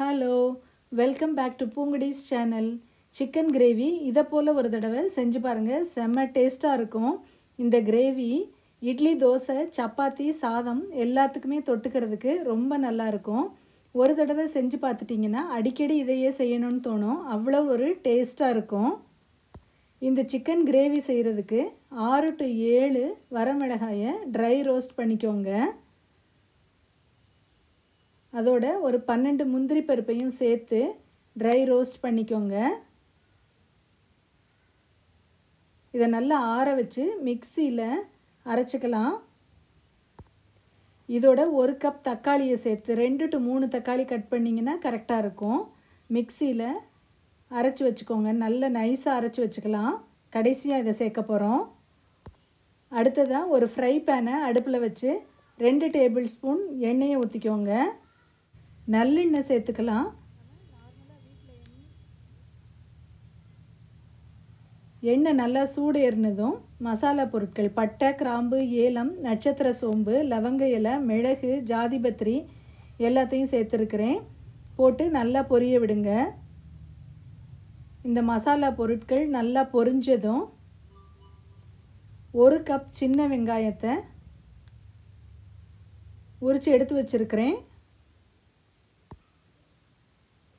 Hello welcome back to பூங்குடிஸ் channel. Chicken gravy இதை போல் ஒரு தடவை செஞ்சு பாருங்கள் செம்ம டேஸ்ட்டாக இருக்கும். இந்த கிரேவி இட்லி தோசை சப்பாத்தி சாதம் எல்லாத்துக்குமே தொட்டுக்கிறதுக்கு ரொம்ப நல்லாயிருக்கும் ஒரு தடவை செஞ்சு பார்த்துட்டிங்கன்னா அடிக்கடி இதையே செய்யணும்னு தோணும். அவ்வளோ ஒரு டேஸ்ட்டாக இருக்கும். இந்த சிக்கன் கிரேவி செய்கிறதுக்கு ஆறு டு ஏழு வரமிளகாயை ட்ரை ரோஸ்ட் பண்ணிக்கோங்க. அதோட ஒரு பன்னெண்டு முந்திரி பருப்பையும் சேர்த்து ட்ரை ரோஸ்ட் பண்ணிக்கோங்க. இதை நல்லா ஆற வச்சு மிக்சியில் அரைச்சிக்கலாம். இதோட ஒரு கப் தக்காளியை சேர்த்து ரெண்டு டு மூணு தக்காளி கட் பண்ணிங்கன்னா கரெக்டாக இருக்கும். மிக்சியில் அரைச்சி வச்சுக்கோங்க. நல்ல நைஸாக அரைச்சி வச்சுக்கலாம். கடைசியாக இதை சேர்க்க போகிறோம் அடுத்ததாக ஒரு ஃப்ரை பேனை அடுப்பில் வச்சு ரெண்டு டேபிள் ஸ்பூன் எண்ணெயை ஊற்றிக்கோங்க நல்லெண்ணெய் சேர்த்துக்கலாம். எண்ணெய் நல்லா சூடு ஏறினதும் மசாலா பொருட்கள் பட்டை கிராம்பு ஏலம் நட்சத்திர சோம்பு லவங்க இலை மிளகு ஜாதிபத்திரி எல்லாத்தையும் சேர்த்துருக்கிறேன். போட்டு நல்லா பொரிய விடுங்க. இந்த மசாலா பொருட்கள் நல்லா பொரிஞ்சதும் ஒரு கப் சின்ன வெங்காயத்தை உரித்து எடுத்து வச்சுருக்கிறேன்.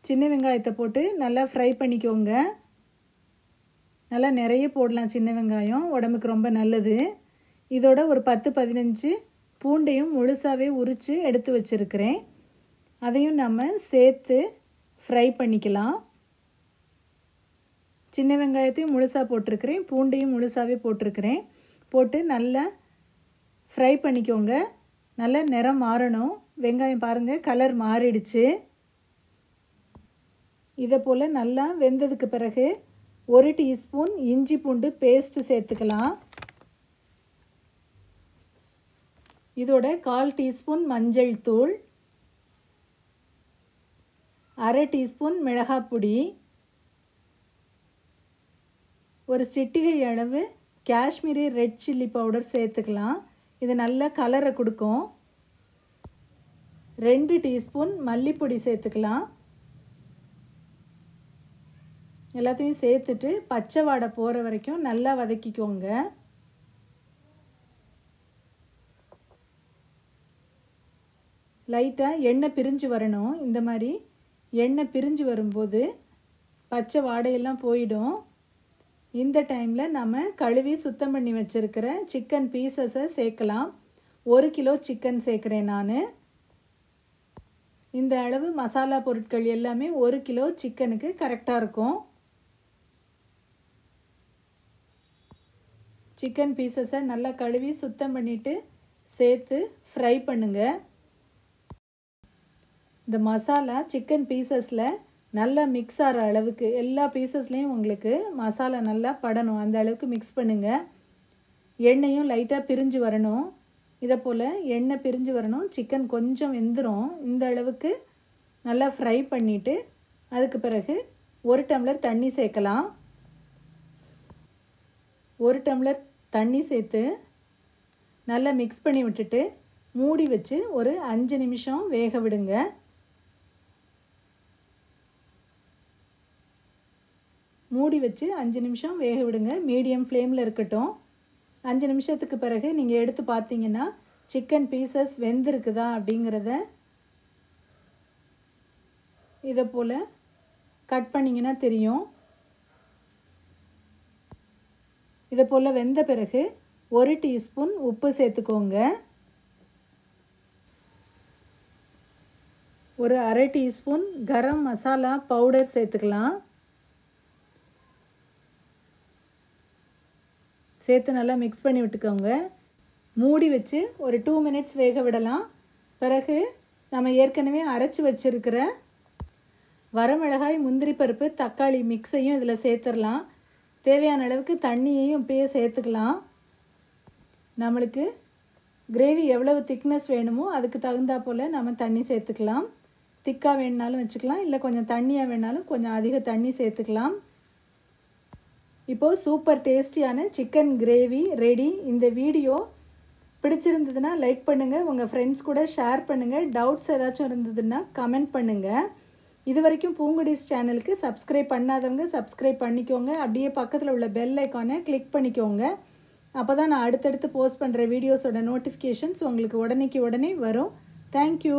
சின்ன வெங்காயத்தை போட்டு நல்லா ஃப்ரை பண்ணிக்கோங்க. நல்லா நிறைய போடலாம் சின்ன வெங்காயம் உடம்புக்கு ரொம்ப நல்லது. இதோட ஒரு பத்து பதினஞ்சு பூண்டையும் முழுசாகவே உரித்து எடுத்து வச்சுருக்கிறேன். அதையும் நம்ம சேர்த்து ஃப்ரை பண்ணிக்கலாம். சின்ன வெங்காயத்தையும் முழுசாக போட்டிருக்கிறேன் பூண்டையும் முழுசாகவே போட்டிருக்கிறேன். போட்டு நல்லா ஃப்ரை பண்ணிக்கோங்க. நல்லா நிறம் மாறணும். வெங்காயம் பாருங்கள் கலர் மாறிடுச்சு. இதை போல் நல்லா வெந்ததுக்கு பிறகு ஒரு டீஸ்பூன் இஞ்சி பூண்டு பேஸ்ட்டு சேர்த்துக்கலாம். இதோட கால் டீஸ்பூன் மஞ்சள் தூள் அரை டீஸ்பூன் மிளகாய் பொடி ஒரு சிட்டிகை அளவு காஷ்மீரி ரெட் சில்லி பவுடர் சேர்த்துக்கலாம். இது நல்ல கலரை கொடுக்கும். ரெண்டு டீஸ்பூன் மல்லிப்பொடி சேர்த்துக்கலாம். எல்லாத்தையும் சேர்த்துட்டு பச்சை வாடை போகிற வரைக்கும் நல்லா வதக்கிக்கோங்க. லைட்டாக எண்ணெய் பிரிஞ்சு வரணும். இந்த மாதிரி எண்ணெய் பிரிஞ்சு வரும்போது பச்சை வாடையெல்லாம் போயிடும். இந்த டைமில் நம்ம கழுவி சுத்தம் பண்ணி வச்சுருக்கிற சிக்கன் பீசஸை சேர்க்கலாம். ஒரு கிலோ சிக்கன் சேர்க்குறேன் நான். இந்த அளவு மசாலா பொருட்கள் எல்லாமே ஒரு கிலோ சிக்கனுக்கு கரெக்டாக இருக்கும். சிக்கன் பீசஸை நல்லா கழுவி சுத்தம் பண்ணிவிட்டு சேர்த்து ஃப்ரை பண்ணுங்கள் இந்த மசாலா சிக்கன் பீசஸில் நல்லா மிக்ஸ் ஆகிற அளவுக்கு எல்லா பீசஸ்லேயும் உங்களுக்கு மசாலா நல்லா படணும். அந்த அளவுக்கு மிக்ஸ் பண்ணுங்கள் எண்ணெயும் லைட்டாக பிரிஞ்சு வரணும். இதை போல் எண்ணெய் பிரிஞ்சு வரணும். சிக்கன் கொஞ்சம் வெந்துடும் இந்த அளவுக்கு நல்லா ஃப்ரை பண்ணிவிட்டு அதுக்கு பிறகு ஒரு டம்ளர் தண்ணி சேர்க்கலாம். ஒரு டம்ளர் தண்ணி சேர்த்து நல்லா மிக்ஸ் பண்ணி விட்டுட்டு மூடி வச்சு ஒரு அஞ்சு நிமிஷம் வேக விடுங்க. மூடி வச்சு அஞ்சு நிமிஷம் வேக விடுங்க. மீடியம் ஃப்ளேமில் இருக்கட்டும். அஞ்சு நிமிஷத்துக்கு பிறகு நீங்கள் எடுத்து பார்த்தீங்கன்னா சிக்கன் பீசஸ் வெந்திருக்குதா அப்படிங்கிறத இதை போல் கட் பண்ணிங்கன்னா தெரியும். இதை போல் வெந்த பிறகு ஒரு டீஸ்பூன் உப்பு சேர்த்துக்கோங்க. ஒரு அரை டீஸ்பூன் கரம் மசாலா பவுடர் சேர்த்துக்கலாம். சேர்த்து நல்லா மிக்ஸ் பண்ணி விட்டுக்கோங்க. மூடி வச்சு ஒரு டூ மினிட்ஸ் வேக விடலாம். பிறகு நம்ம ஏற்கனவே அரைச்சி வச்சுருக்கிற வரமிளகாய் முந்திரி பருப்பு தக்காளி மிக்ஸையும் இதில் சேர்த்துடலாம். தேவையான அளவுக்கு தண்ணியையும் இப்பயே சேர்த்துக்கலாம். நம்மளுக்கு கிரேவி எவ்வளவு திக்னஸ் வேணுமோ அதுக்கு தகுந்தா போல் நம்ம தண்ணி சேர்த்துக்கலாம். திக்காக வேணுனாலும் வச்சுக்கலாம். இல்லை கொஞ்சம் தண்ணியாக வேணாலும் கொஞ்சம் அதிக தண்ணி சேர்த்துக்கலாம். இப்போது சூப்பர் டேஸ்டியான சிக்கன் கிரேவி ரெடி இந்த வீடியோ பிடிச்சிருந்ததுன்னா லைக் பண்ணுங்கள் உங்கள் ஃப்ரெண்ட்ஸ் கூட ஷேர் பண்ணுங்கள் டவுட்ஸ் ஏதாச்சும் இருந்ததுன்னா கமெண்ட் பண்ணுங்கள் இது வரைக்கும் பூங்குடிஸ் சேனலுக்கு சப்ஸ்கிரைப் பண்ணாதவங்க சப்ஸ்கிரைப் பண்ணிக்கோங்க. அப்படியே பக்கத்தில் உள்ள பெல் ஐக்கானை கிளிக் பண்ணிக்கோங்க. அப்போ தான் நான் அடுத்தடுத்து போஸ்ட் பண்ணுற வீடியோஸோட நோட்டிஃபிகேஷன்ஸ் உங்களுக்கு உடனேக்கு உடனே வரும். தேங்க்யூ